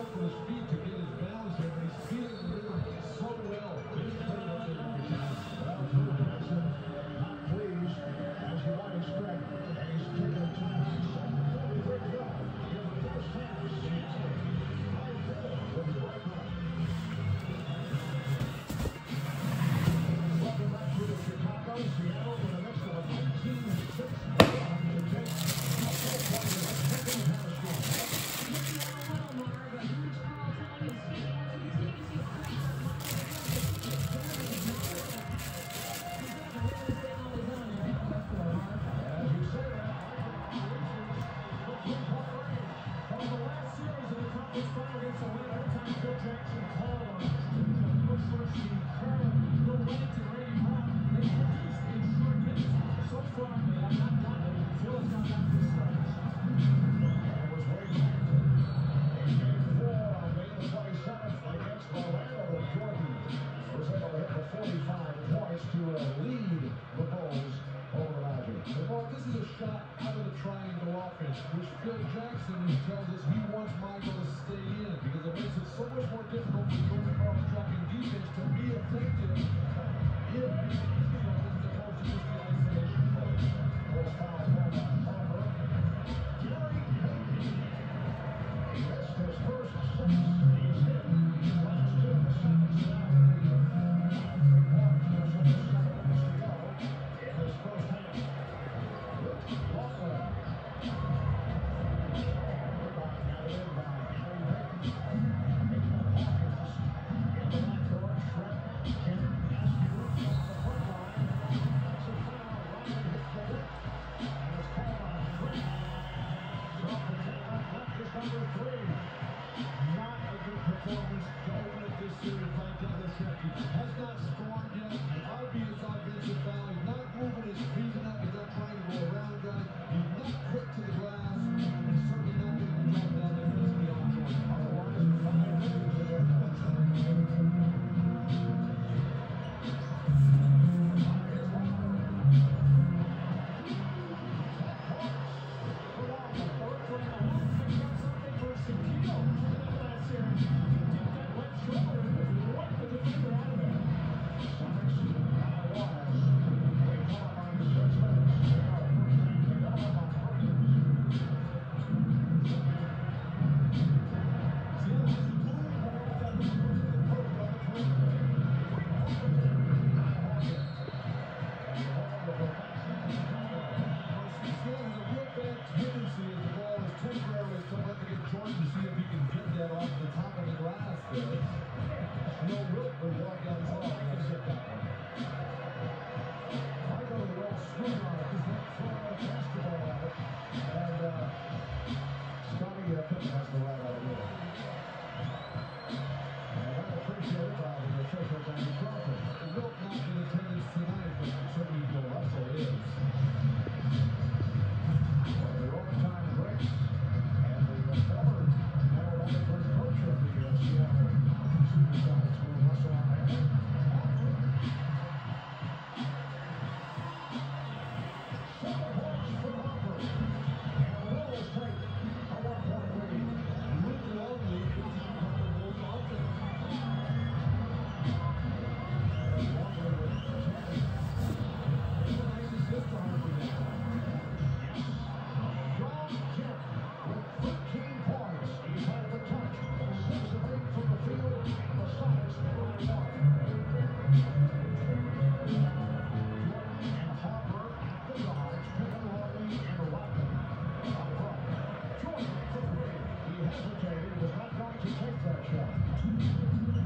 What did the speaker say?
Jokic beat wants Michael to stay in because it makes it so much more difficult for the Carl's tracking defense to be effective. In She takes that shot.